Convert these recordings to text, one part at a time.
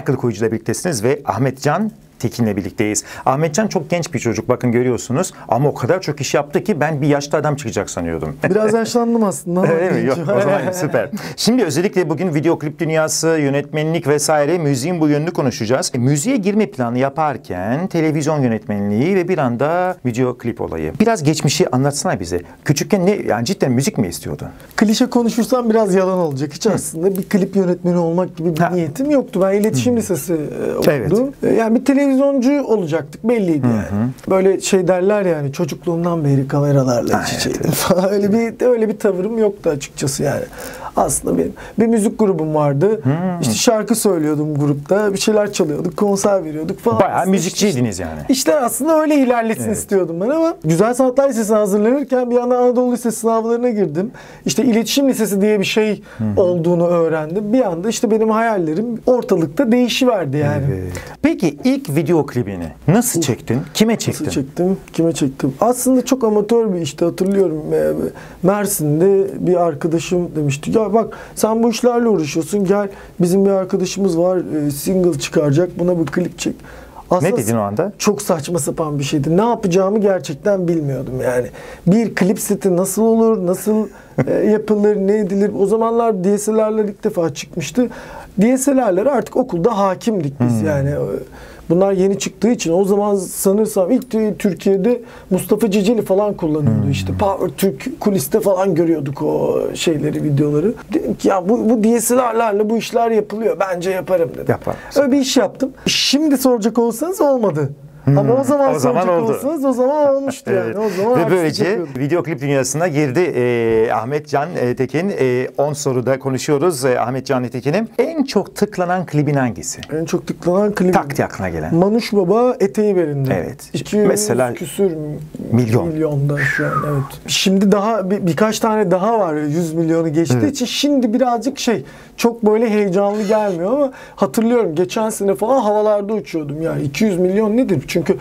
Michael Kuyucu ile birliktesiniz ve Ahmet Can Tekin'le birlikteyiz. Ahmetcan çok genç bir çocuk bakın görüyorsunuz ama o kadar çok iş yaptı ki ben bir yaşlı adam çıkacak sanıyordum. Biraz yaşlandım aslında. Öyle mi? Yok o zaman süper. Şimdi özellikle bugün video klip dünyası, yönetmenlik vesaire müziğin bu yönünü konuşacağız. E, müziğe girme planı yaparken televizyon yönetmenliği ve bir anda video klip olayı. Biraz geçmişi anlatsana bize. Küçükken ne yani cidden müzik mi istiyordun? Klişe konuşursam biraz yalan olacak. Hiç aslında bir klip yönetmeni olmak gibi bir Ha. niyetim yoktu. Ben iletişim lisesi e, okudum. Evet. Yani bir televizyoncu olacaktık belliydi yani. Böyle şey derler yani çocukluğumdan beri kameralarla iç evet, içeydim falan. Öyle bir öyle bir tavırım yoktu açıkçası yani. Aslında benim bir müzik grubum vardı. İşte şarkı söylüyordum grupta. Bir şeyler çalıyorduk, konser veriyorduk falan. Bayağı Aslında müzikçiydiniz yani. İşler aslında öyle ilerletsin istiyordum ben ama Güzel Sanatlar Lisesi'ne hazırlanırken bir anda Anadolu Lisesi sınavlarına girdim. İşte iletişim lisesi diye bir şey olduğunu öğrendim. Bir anda işte benim hayallerim ortalıkta değişiverdi yani. Evet. Peki ilk video klibini nasıl çektin? Kime çektin? Nasıl çektim? Kime çektim? Aslında çok amatör bir işte hatırlıyorum. Ee, Mersin'de bir arkadaşım demişti. Ya bak sen bu işlerle uğraşıyorsun. Gel bizim bir arkadaşımız var. e, Single çıkaracak. Buna bir klip çek. Aslında Ne dedin o anda? Çok saçma sapan bir şeydi. Ne yapacağımı gerçekten bilmiyordum yani. Bir klip seti nasıl olur, nasıl e, yapılır, ne edilir? O zamanlar DSLR'lar ilk defa çıkmıştı. DSLR'lara artık okulda hakimdik biz yani. Bunlar yeni çıktığı için o zaman sanırsam ilk tü- Türkiye'de Mustafa Ceceli falan kullanıyordu işte. Power Türk kuliste falan görüyorduk o şeyleri, videoları. Dedim ki ya bu, bu DSLR'larla bu işler yapılıyor. Bence yaparım dedim. Yapar. Öyle bir iş yaptım. Şimdi soracak olsanız olmadı. Ama o zaman Hmm. O zaman oldu. olsanız o zaman olmuştu yani. Evet. O zaman Ve böylece video klip dünyasına girdi e, Ahmet Can e, Tekin. 10 soruda konuşuyoruz e, Ahmet Can Tekin'im. En çok tıklanan klibin hangisi? En çok tıklanan klip. Tak diye aklına gelen. Manuş Baba eteği verindi. Evet. 200 Mesela- küsür Milyon. milyonda şu an evet. Şimdi daha bir, birkaç tane daha var 100 milyonu geçtiği Evet. için şimdi birazcık şey çok böyle heyecanlı gelmiyor ama hatırlıyorum geçen sene falan havalarda uçuyordum yani 200 milyon nedir? Çünkü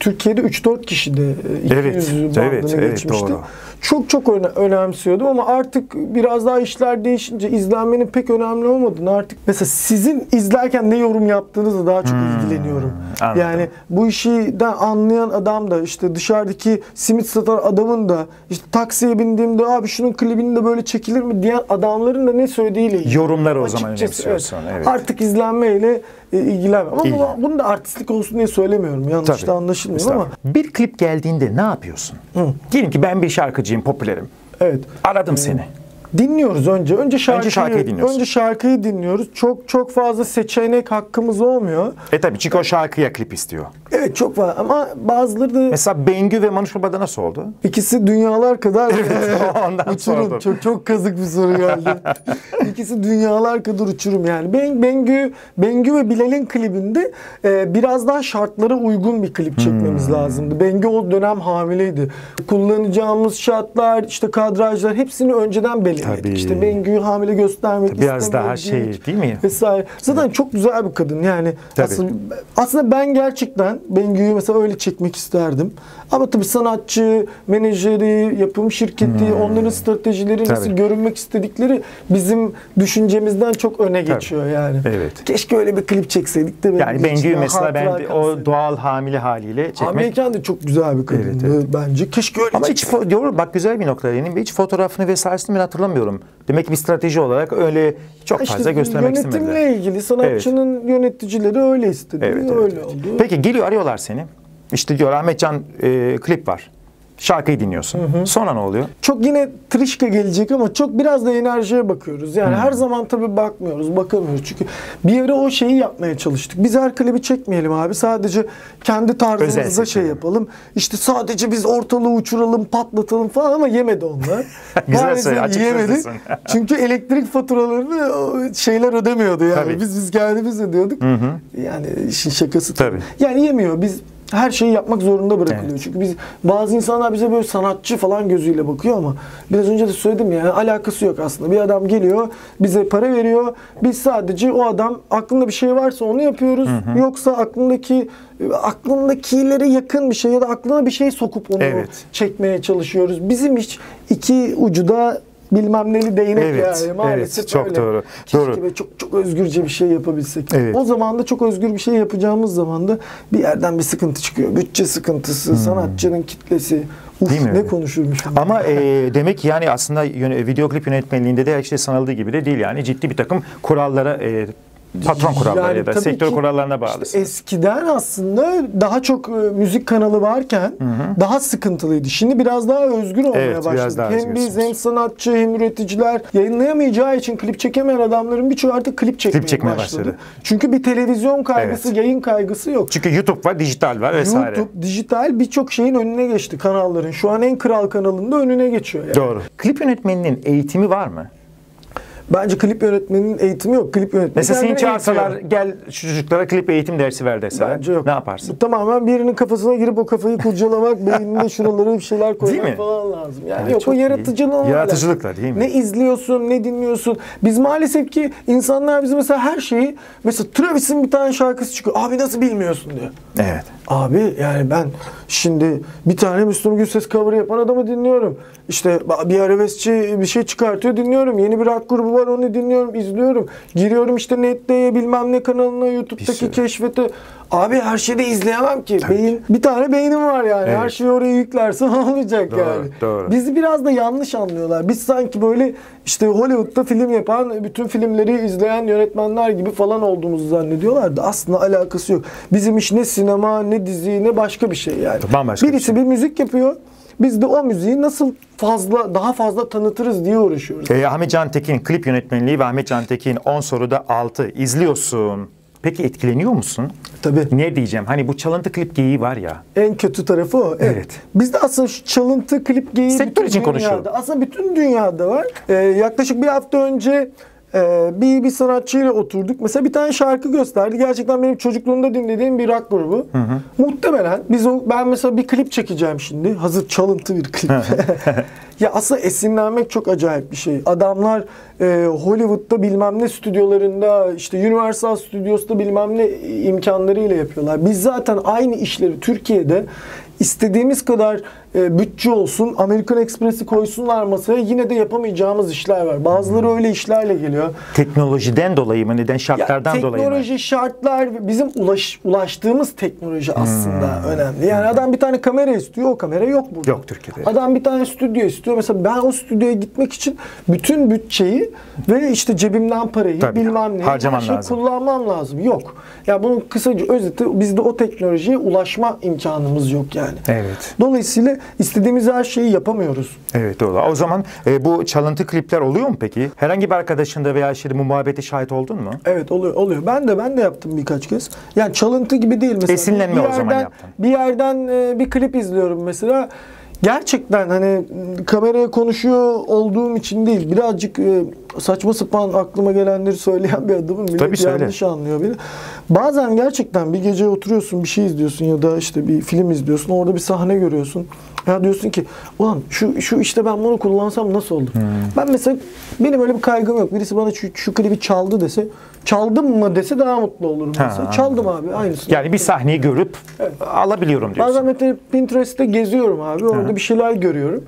Türkiye'de 3-4 kişi de e, 200 Evet, bandını evet, evet, geçmişti. doğru. Çok çok öne- önemsiyordum ama artık biraz daha işler değişince izlenmenin pek önemli olmadığını artık mesela sizin izlerken ne yorum yaptığınızla daha çok ilgileniyorum. Hmm, anladım. Yani bu işden anlayan adam da işte dışarıdaki simit satan adamın da işte taksiye bindiğimde abi şunun klibini de böyle çekilir mi diyen adamların da ne söylediğiyle ilgili. Yorumları o zaman önemsiyorsun, evet. Artık izlenmeyle ilgilenmem. Ama İlgilen. bunu, bunu da artistlik olsun diye söylemiyorum. Yanlış Tabii. da anlaşılmıyor ama. Bir klip geldiğinde ne yapıyorsun? Diyelim ki ben bir şarkıcıyım, popülerim. Evet. Aradım seni. Dinliyoruz önce. Önce şarkıyı, şarkıyı dinliyorsun. Önce şarkıyı dinliyoruz. Çok çok fazla seçenek hakkımız olmuyor. E tabii çünkü o şarkıya klip istiyor. Evet çok var ama bazıları da Mesela Bengü ve Manuş Baba'da nasıl oldu? ikisi dünyalar kadar ondan uçurum. Çok çok kazık bir soru geldi. ikisi dünyalar kadar uçurum yani. Ben, Bengü Bengü ve Bilal'in klibinde e, biraz daha şartlara uygun bir klip çekmemiz Hmm. lazımdı. Bengü o dönem hamileydi. Kullanacağımız şartlar, işte kadrajlar hepsini önceden belirledik. Tabii. İşte Bengü'yü hamile göstermek Biraz daha şey değil mi? vesaire. Zaten çok güzel bir kadın yani. Tabii. Aslında, aslında ben gerçekten Bengü'yü mesela öyle çekmek isterdim. Ama tabii sanatçı, menajeri, yapım şirketi, onların stratejileri nasıl Hmm. Tabii. görünmek istedikleri bizim düşüncemizden çok öne geçiyor yani. Evet. Keşke öyle bir klip çekseydik de Yani Bengü Bengü'yü mesela ben hatıra o kalsaydı. doğal hamile haliyle çekmek... Hamileyken de çok güzel bir kadındı Evet, bence. Keşke öyle Ama hiç çekseydik. fo- diyor bak güzel bir nokta benim. Hiç fotoğrafını vesairesini ben hatırlamıyorum. Demek ki bir strateji olarak öyle çok İşte fazla göstermek istemediler. Yönetimle ilgili sanatçının yöneticileri öyle istedi. Evet, evet, öyle evet. oldu. Peki geliyor arıyorlar seni. İşte diyor Ahmetcan e, klip var. Şarkıyı dinliyorsun. Sonra ne oluyor? Çok yine trişka gelecek ama çok biraz da enerjiye bakıyoruz. Yani her zaman tabii bakmıyoruz, bakamıyoruz. Çünkü bir ara o şeyi yapmaya çalıştık. Biz her klibi çekmeyelim abi. Sadece kendi tarzımızda şey yapalım. İşte sadece biz ortalığı uçuralım, patlatalım falan ama yemedi onlar. Güzel söyle, açık yemedi. Çünkü elektrik faturalarını şeyler ödemiyordu yani. Tabii. Biz biz kendimiz ödüyorduk. Yani işin şakası Tabii. Yani yemiyor. Biz her şeyi yapmak zorunda bırakılıyor. Evet. Çünkü biz bazı insanlar bize böyle sanatçı falan gözüyle bakıyor ama biraz önce de söyledim ya yani alakası yok aslında. Bir adam geliyor, bize para veriyor. Biz sadece o adam aklında bir şey varsa onu yapıyoruz. Yoksa aklındaki aklındakilere yakın bir şey ya da aklına bir şey sokup onu Evet. çekmeye çalışıyoruz. Bizim hiç iki ucu da bilmem neli değnek Evet, yani maalesef evet, çok öyle. doğru, Keşke doğru. böyle çok çok özgürce bir şey yapabilsek. Evet. O zaman da çok özgür bir şey yapacağımız zaman da bir yerden bir sıkıntı çıkıyor. Bütçe sıkıntısı, sanatçının kitlesi. Uf Hmm. Değil mi ne öyle? konuşurmuşum. Ama e, demek ki yani aslında video klip yönetmenliğinde de işte sanıldığı gibi de değil yani ciddi bir takım kurallara e, patron kuralları Yani ya da sektör ki kurallarına işte bağlısın. eskiden aslında daha çok e, müzik kanalı varken daha sıkıntılıydı. Şimdi biraz daha özgür olmaya Evet, başladık. hem biz hem sanatçı hem üreticiler yayınlayamayacağı için klip çekemeyen adamların birçoğu artık klip çekmeye, çekmeye başladı. başladı. Çünkü bir televizyon kaygısı, Evet. yayın kaygısı yok. Çünkü YouTube var, dijital var vesaire. YouTube, dijital birçok şeyin önüne geçti kanalların. Şu an en kral kanalında önüne geçiyor. Yani. Doğru. Klip yönetmeninin eğitimi var mı? Bence klip yönetmeninin eğitimi yok. Klip yönetmeni Mesela seni çağırsalar eğitiyor. gel şu çocuklara klip eğitim dersi ver deseler Bence yok. ne yaparsın? Bu tamamen birinin kafasına girip o kafayı kurcalamak, beyninde şuralara bir şeyler koymak falan lazım. Yani Evet, yok o iyi. yaratıcılığın Yaratıcılıkla değil mi? Ne izliyorsun, ne dinliyorsun. Biz maalesef ki insanlar bize mesela her şeyi mesela Travis'in bir tane şarkısı çıkıyor. Abi nasıl bilmiyorsun diyor. Evet. Abi yani ben şimdi bir tane Müslüm Gürses cover yapan adamı dinliyorum. İşte bir arabeskçi bir şey çıkartıyor dinliyorum. Yeni bir rock grubu var onu dinliyorum, izliyorum. Giriyorum işte Net'te bilmem ne kanalına, Bir YouTube'daki keşfete. Abi her şeyi de izleyemem ki. Beyin, bir tane beynim var yani. Her Evet. şeyi oraya yüklersen olmayacak Doğru, yani. doğru. Bizi biraz da yanlış anlıyorlar. Biz sanki böyle işte Hollywood'da film yapan, bütün filmleri izleyen yönetmenler gibi falan olduğumuzu zannediyorlar da aslında alakası yok. Bizim iş ne sinema, ne dizi, ne başka bir şey yani. Bambaşka bir Birisi şey. bir müzik yapıyor. Biz de o müziği nasıl fazla daha fazla tanıtırız diye uğraşıyoruz. Ee, Ahmet Can Tekin klip yönetmenliği ve Ahmet Can Tekin 10 soruda 6 izliyorsun. Peki etkileniyor musun? Tabii. Ne diyeceğim? Hani bu çalıntı klip geyiği var ya. En kötü tarafı o. Evet. Evet. Bizde aslında şu çalıntı klip geyiği Sektör bütün için dünyada, konuşuyorum. Aslında bütün dünyada var. Ee, yaklaşık bir hafta önce e, bir bir sanatçıyla oturduk. Mesela bir tane şarkı gösterdi. Gerçekten benim çocukluğumda dinlediğim bir rock grubu. Muhtemelen biz o ben mesela bir klip çekeceğim şimdi. Hazır çalıntı bir klip. ya aslında esinlenmek çok acayip bir şey. Adamlar e, Hollywood'da bilmem ne stüdyolarında işte Universal Studios'ta bilmem ne imkanlarıyla yapıyorlar. Biz zaten aynı işleri Türkiye'de istediğimiz kadar e, bütçe olsun, American Express'i koysunlar masaya yine de yapamayacağımız işler var. Bazıları öyle işlerle geliyor. Teknolojiden dolayı mı? Neden? Ya, Şartlardan dolayı mı? teknoloji, şartlar bizim ulaş, ulaştığımız teknoloji aslında önemli. Yani adam bir tane kamera istiyor, o kamera yok burada. Hmm. Yok Türkiye'de. Adam bir tane stüdyo istiyor. Mesela ben o stüdyoya gitmek için bütün bütçeyi ve işte cebimden parayı Tabii. bilmem ne Harcaman her şeyi lazım. kullanmam lazım. Yok. Ya bunun kısaca özeti bizde o teknolojiye ulaşma imkanımız yok yani. Evet. Dolayısıyla istediğimiz her şeyi yapamıyoruz. Evet doğru. O zaman e, bu çalıntı klipler oluyor mu peki? Herhangi bir arkadaşında veya işte bu muhabbete şahit oldun mu? Evet oluyor oluyor. Ben de ben de yaptım birkaç kez. Yani çalıntı gibi değil mesela. Esinlenme bir o zaman yerden- yaptın. Bir yerden e, bir klip izliyorum mesela. Gerçekten hani kameraya konuşuyor olduğum için değil. Birazcık e, saçma sapan aklıma gelenleri söyleyen bir adamım. Millet Tabii söyle. yanlış anlıyor beni. Bazen gerçekten bir gece oturuyorsun bir şey izliyorsun ya da işte bir film izliyorsun. Orada bir sahne görüyorsun. Ya diyorsun ki ulan şu, şu işte ben bunu kullansam nasıl olur? Hmm. Ben mesela benim öyle bir kaygım yok. Birisi bana şu, şu klibi çaldı dese çaldım mı dese daha mutlu olurum. Ha, mesela. Çaldım abi aynısını. Yani bir sahneyi görüp alabiliyorum diyorsun. Bazen mesela Pinterest'te geziyorum abi. Orada bir şeyler görüyorum.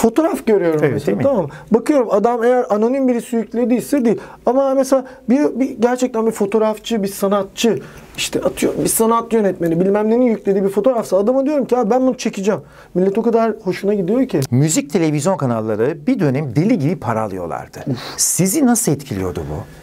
Fotoğraf görüyorum Evet, mesela tamam? Bakıyorum adam eğer anonim birisi yüklediyse değil. Ama mesela bir, bir gerçekten bir fotoğrafçı, bir sanatçı işte atıyor bir sanat yönetmeni bilmem nenin yüklediği bir fotoğrafsa adama diyorum ki ben bunu çekeceğim. Millet o kadar hoşuna gidiyor ki. Müzik televizyon kanalları bir dönem deli gibi para alıyorlardı. Sizi nasıl etkiliyordu bu?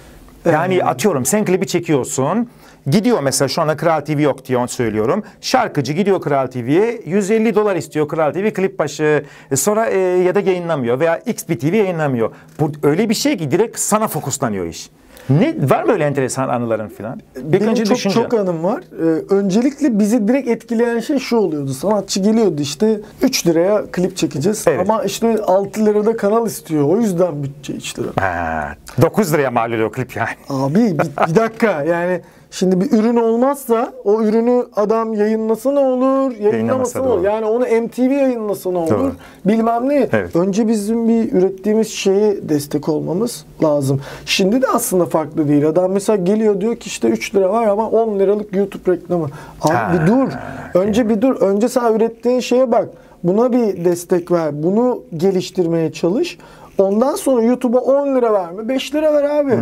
Yani atıyorum sen klibi çekiyorsun. Gidiyor mesela şu anda Kral TV yok diye onu söylüyorum. Şarkıcı gidiyor Kral TV'ye 150 dolar istiyor Kral TV klip başı. E, Sonra e, ya da yayınlamıyor veya X bir TV yayınlamıyor. Bu öyle bir şey ki direkt sana fokuslanıyor iş. Ne var mı öyle enteresan anıların falan? Bir Benim önce çok düşünce. çok anım var. Ee, öncelikle bizi direkt etkileyen şey şu oluyordu. Sanatçı geliyordu işte 3 liraya klip çekeceğiz. Evet. Ama işte 6 lirada kanal istiyor. O yüzden bütçe 3 lira. Ha, 9 liraya mal oluyor klip yani. Abi bir, bir dakika yani şimdi bir ürün olmazsa o ürünü adam yayınlasa ne olur, Yayınlamasa ne olur. Yani onu MTV yayınlasa ne olur, Doğru. bilmem ne. Evet. Önce bizim bir ürettiğimiz şeye destek olmamız lazım. Şimdi de aslında farklı değil. Adam mesela geliyor diyor ki işte 3 lira var ama 10 liralık YouTube reklamı. Abi Ha, bir dur. Önce bir dur. Önce sen ürettiğin şeye bak. Buna bir destek ver. Bunu geliştirmeye çalış. Ondan sonra YouTube'a 10 lira verme, 5 lira ver abi.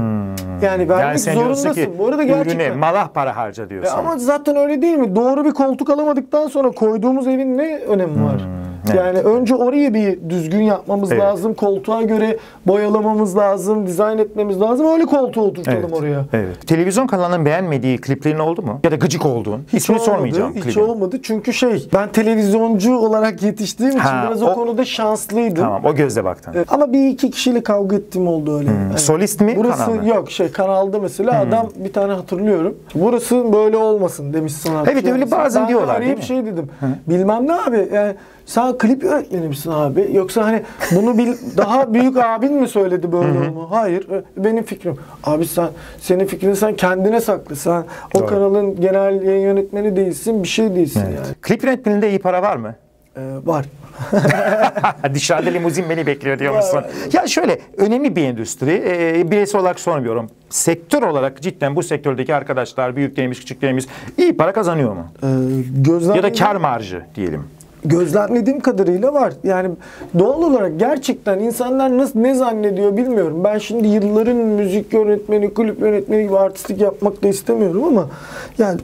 Yani vermek Yani sen zorundasın. ki Bu arada ürüne gerçekten. malah para harca E diyorsun. ama zaten öyle değil mi? Doğru bir koltuk alamadıktan sonra koyduğumuz evin ne önemi var? Evet. Yani önce orayı bir düzgün yapmamız Evet. lazım. Koltuğa göre boyalamamız lazım, dizayn etmemiz lazım. Öyle koltuğu oturtalım Evet, oraya. Evet. Televizyon kanalının beğenmediği kliplerin oldu mu? Ya da gıcık olduğun? İsmini olmadı, sormayacağım Hiç klibin. olmadı. Çünkü şey ben televizyoncu olarak yetiştiğim için Ha, biraz o, o- konuda şanslıydım. Tamam o gözle baktın. Evet, Ama bir iki kişiyle kavga ettiğim oldu öyle. Evet. Solist mi, Burası kanal mı? yok şey kanalda mesela adam bir tane hatırlıyorum. Burası böyle olmasın demiş sanatçı. Evet, öyle bazen ben diyorlar, değil mi? şey dedim. Bilmem ne abi yani sen klip yönetmeni misin abi? Yoksa hani bunu bil, daha büyük abin mi söyledi böyle olma? Hayır e, benim fikrim. Abi sen senin fikrini sen kendine sakla. Sen o Doğru. kanalın genel yayın yönetmeni değilsin bir şey değilsin Evet. yani. Klip yönetmeninde iyi para var mı? Ee, var. Dışarıda limuzin beni bekliyor diyor musun? Ya şöyle önemli bir endüstri. Ee, bireysel olarak sormuyorum. Sektör olarak cidden bu sektördeki arkadaşlar, büyüklerimiz, küçüklerimiz iyi para kazanıyor mu? Ee, gözlem Ya da kar marjı diyelim. Gözlemlediğim kadarıyla var. Yani doğal olarak gerçekten insanlar nasıl ne zannediyor bilmiyorum. Ben şimdi yılların müzik yönetmeni, klip yönetmeni gibi artistlik yapmak da istemiyorum ama yani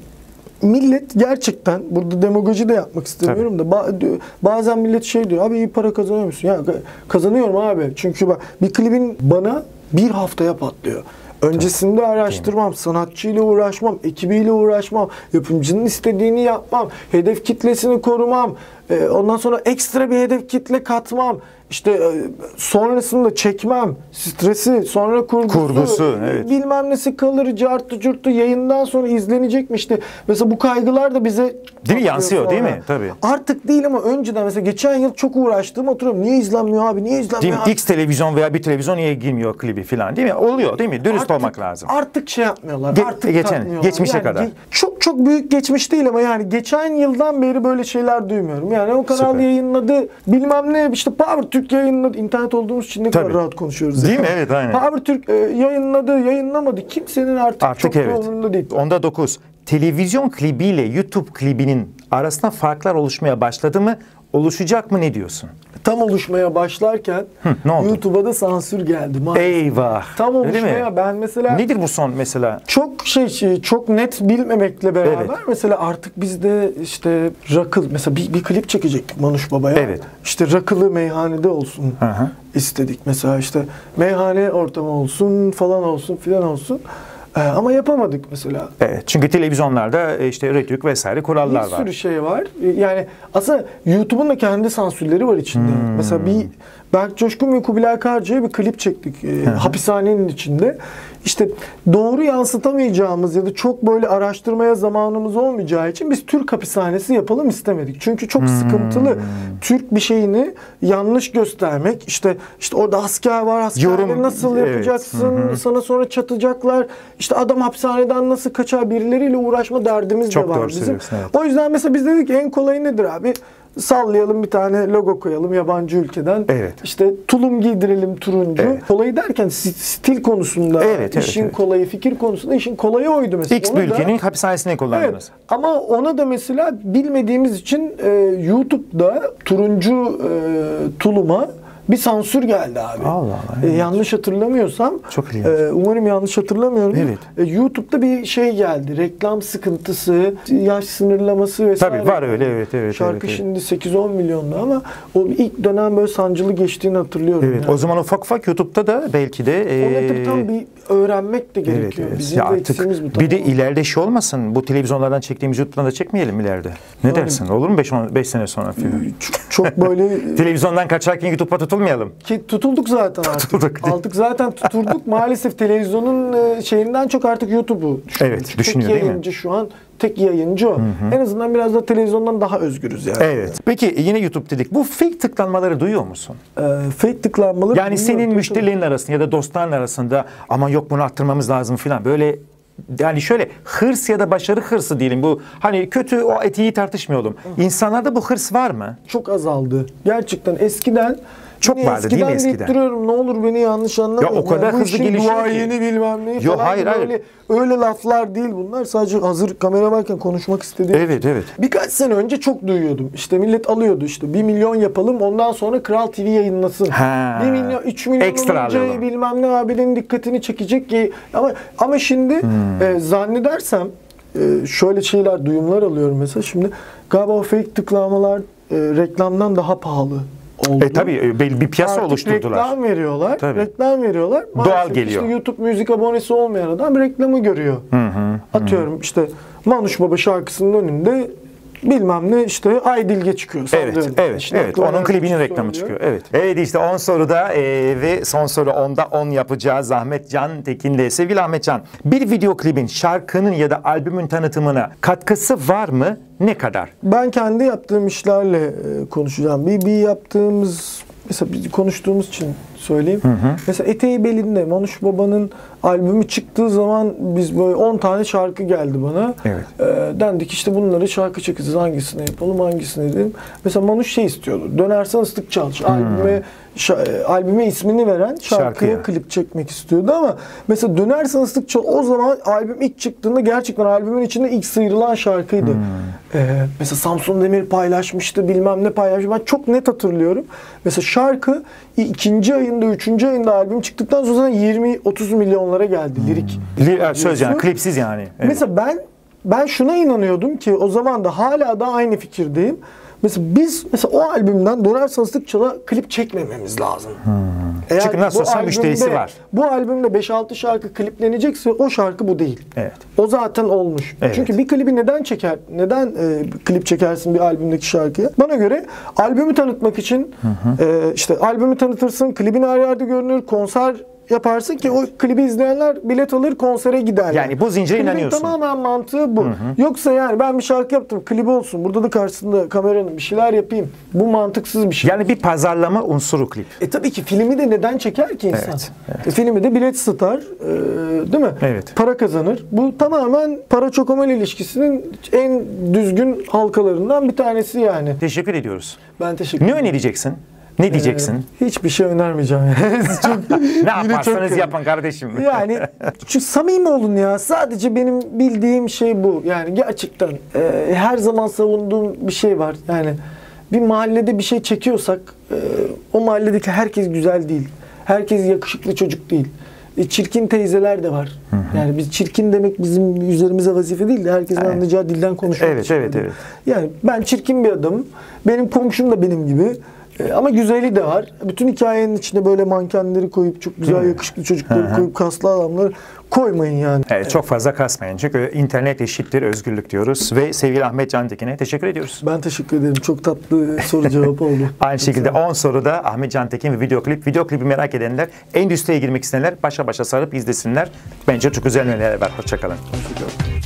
millet gerçekten burada demagoji de yapmak istemiyorum da ba- diyor- bazen millet şey diyor abi iyi para kazanıyor musun? Ya ka- kazanıyorum abi. Çünkü bak bir klibin bana bir haftaya patlıyor. Öncesinde araştırmam, sanatçıyla uğraşmam, ekibiyle uğraşmam, yapımcının istediğini yapmam, hedef kitlesini korumam, e, ondan sonra ekstra bir hedef kitle katmam, işte e, sonrasında çekmem, stresi, sonra kurgusu, Kurgusu, evet. bilmem nesi kalır, cartı curtu yayından sonra izlenecekmiş işte. Mesela bu kaygılar da bize patlıyor Yansıyor, değil sonra. mi? Tabii. Artık değil ama önceden mesela geçen yıl çok uğraştım oturuyorum. Niye izlenmiyor abi? Niye Değil izlenmiyor mi? abi? X televizyon veya bir televizyon niye girmiyor klibi falan değil mi? Oluyor değil mi? Dürüst Artık- olmak lazım. Artık şey yapmıyorlar. Ge- artık geçen, geçmişe Yani kadar. ge- çok çok büyük geçmiş değil ama yani geçen yıldan beri böyle şeyler duymuyorum. Yani o kanal Süper. yayınladı bilmem ne işte Power Türk yayınladı. İnternet olduğumuz için ne Tabii. kadar rahat konuşuyoruz. Değil yani. mi? Evet, aynen. Power Türk e, yayınladı yayınlamadı. Kimsenin artık, Artık çok evet. umurunda değil. Onda 9. Televizyon klibiyle YouTube klibinin arasında farklar oluşmaya başladı mı? Oluşacak mı ne diyorsun? Tam oluşmaya başlarken? YouTube'a da sansür geldi. maalesef. Eyvah. Tam oluşmaya ben mesela Nedir bu son mesela? çok şey şey, çok net bilmemekle beraber Evet. mesela artık bizde işte rakıl mesela bir, bir klip çekecektik Manuş Baba'ya. Evet. İşte rakılı meyhanede olsun Hı hı. istedik. Mesela işte meyhane ortamı olsun falan olsun filan olsun. Ee, ama yapamadık mesela. Evet. Çünkü televizyonlarda e, işte rötük vesaire kurallar bir var. sürü şey var. Yani aslında YouTube'un da kendi sansürleri var içinde. Hmm. Mesela bir Berk Coşkun ve Kubilay Karcı'ya bir klip çektik e, hapishanenin içinde. İşte doğru yansıtamayacağımız ya da çok böyle araştırmaya zamanımız olmayacağı için biz Türk hapishanesi yapalım istemedik. Çünkü Hmm. çok sıkıntılı. Türk bir şeyini yanlış göstermek. İşte işte orada asker var. Askerleri Yorum- nasıl evet. yapacaksın? Sana sonra çatacaklar. İşte adam hapishaneden nasıl kaçar? Birileriyle uğraşma derdimiz Çok de var bizim. evet. O yüzden mesela biz dedik en kolayı nedir abi? Sallayalım bir tane logo koyalım yabancı ülkeden. Evet. İşte tulum giydirelim turuncu. Evet. Kolayı derken st- stil konusunda, Evet, evet, işin evet. kolayı, fikir konusunda işin kolayı oydu mesela. X bir da- ülkenin hapishanesine kullandınız. Evet. Ama ona da mesela bilmediğimiz için e, YouTube'da turuncu e, tuluma bir sansür geldi abi. Allah Allah, E, yanlış hatırlamıyorsam. Çok ilginç. e, umarım yanlış hatırlamıyorum. Evet. E, YouTube'da bir şey geldi. Reklam sıkıntısı, yaş sınırlaması vesaire. Tabii var öyle, evet, evet, Şarkı evet, evet. şimdi 8-10 milyonlu ama o ilk dönem böyle sancılı geçtiğini hatırlıyorum. Evet. yani. O zaman ufak ufak YouTube'da da belki de e, tam bir öğrenmek de gerekiyor. Evet, evet. Bizim Ya de artık bu. bir de tamam ileride şey olmasın. Bu televizyonlardan çektiğimiz YouTube'dan da çekmeyelim ileride. Ne Yani- dersin? Olur mu 5 sene sonra çok böyle Televizyondan kaçarken YouTube'a tutulmayalım. Ki tutulduk zaten artık. Tutulduk. Aldık zaten tuturduk. Maalesef televizyonun e, şeyinden çok artık YouTube'u düşünüyor. Evet, düşünüyor tek değil mi? yayıncı şu an tek yayıncı o. En azından biraz da televizyondan daha özgürüz yani. Evet. Peki yine YouTube dedik. Bu fake tıklanmaları duyuyor musun? Ee, fake tıklanmaları Yani senin müşterilerin arasında ya da dostların arasında ama yok bunu arttırmamız lazım falan böyle yani şöyle hırs ya da başarı hırsı diyelim bu hani kötü o etiği tartışmayalım. İnsanlarda bu hırs var mı? çok azaldı. Gerçekten eskiden Çok Yine vardı değil mi deyip eskiden? duruyorum ne olur beni yanlış anlamayın. Ya o kadar bu hızlı gelişiyor ki. duayeni bilmem neyi Yo, falan hayır, hayır. Öyle, öyle laflar değil bunlar. Sadece hazır kamera varken konuşmak istediğim. Evet evet. Birkaç sene önce çok duyuyordum. İşte millet alıyordu işte 1 milyon yapalım ondan sonra Kral TV yayınlasın. Ha. 1 milyon 3 milyon Ekstra olunca alalım. bilmem ne abinin dikkatini çekecek ki ama ama şimdi Hmm. e, zannedersem e, şöyle şeyler duyumlar alıyorum mesela şimdi galiba o fake tıklamalar e, reklamdan daha pahalı oldu. E tabii e, belli bir piyasa Artık oluşturdular. reklam veriyorlar. Tabii. Reklam veriyorlar. Doğal Maalesef geliyor. İşte YouTube müzik abonesi olmayan adam reklamı görüyor. Atıyorum işte Manuş Baba şarkısının önünde bilmem ne işte Aydilge çıkıyor. Evet, evet, İşte evet. Onun klibinin reklamı çıkıyor. Evet. Evet işte 10 soruda e, ve son soru 10'da 10 yapacağız Ahmet Can Tekin'le. Sevgili Ahmet Can, bir video klibin şarkının ya da albümün tanıtımına katkısı var mı? Ne kadar? Ben kendi yaptığım işlerle e, konuşacağım. Bir, bir yaptığımız mesela biz konuştuğumuz için söyleyeyim. Mesela Eteği Belinde Manuş Baba'nın albümü çıktığı zaman biz böyle 10 tane şarkı geldi bana. Evet. E, dendik işte bunları şarkı çekeceğiz. Hangisini yapalım hangisini edelim. Mesela Manuş şey istiyordu. Dönersen ıslık çal. Albüme, şa- e, albüme ismini veren şarkıya Şarkıya. klip çekmek istiyordu ama mesela Dönersen ıslık çal o zaman albüm ilk çıktığında gerçekten albümün içinde ilk sıyrılan şarkıydı. Ee, mesela Samsun Demir paylaşmıştı bilmem ne paylaşmıştı. Ben çok net hatırlıyorum. Mesela şarkı ikinci ayında, üçüncü ayında albüm çıktıktan sonra zaten 20-30 milyonlara geldi lirik. Li- söz yani klipsiz yani. Evet. Mesela ben ben şuna inanıyordum ki o zaman da hala da aynı fikirdeyim. Mesela biz mesela o albümden Dönersen Islık Çal'a klip çekmememiz lazım. Eğer Çünkü nasıl olsa müşterisi var. Bu albümde 5-6 şarkı kliplenecekse o şarkı bu değil. Evet. O zaten olmuş. Evet. Çünkü bir klibi neden çeker? Neden e, klip çekersin bir albümdeki şarkıya? Bana göre albümü tanıtmak için e, işte albümü tanıtırsın, klibin her yerde görünür, konser yaparsın ki o klibi izleyenler bilet alır konsere giderler. Yani bu zincire Klibin inanıyorsun. tamamen mantığı bu. Yoksa yani ben bir şarkı yaptım, klibi olsun. Burada da karşısında kameranın bir şeyler yapayım. Bu mantıksız bir şey. Yani bir pazarlama unsuru klip. E tabii ki filmi de neden çeker ki insan? Evet, E, filmi de bilet satar, e, değil mi? Evet. Para kazanır. Bu tamamen para çokomel ilişkisinin en düzgün halkalarından bir tanesi yani. Teşekkür ediyoruz. Ben teşekkür Ne ederim. önereceksin? Ne diyeceksin? Ee, hiçbir şey önermeyeceğim. Yani. Çok, ne yaparsanız çok- yapın kardeşim. Yani şu samimi olun ya. Sadece benim bildiğim şey bu. Yani gerçekten e, her zaman savunduğum bir şey var. Yani bir mahallede bir şey çekiyorsak e, o mahalledeki herkes güzel değil. Herkes yakışıklı çocuk değil. E, çirkin teyzeler de var. Yani biz çirkin demek bizim üzerimize vazife değil de herkesin Evet. anlayacağı dilden konuşmak Evet, evet, evet. Yani ben çirkin bir adamım. Benim komşum da benim gibi. E, Ama güzeli de var. Bütün hikayenin içine böyle mankenleri koyup çok güzel yakışıklı çocukları koyup kaslı adamları koymayın yani. Evet, çok fazla kasmayın. Çünkü internet eşittir özgürlük diyoruz. Ve sevgili Ahmet Can Tekin'e teşekkür ediyoruz. Ben teşekkür ederim. Çok tatlı soru cevap oldu. Aynı şekilde 10 soruda Ahmet Can Tekin ve video klip. Video klibi merak edenler, endüstriye girmek isteyenler başa başa sarıp izlesinler. Bence çok güzel öneriler var. Hoşçakalın. Hoşçakalın.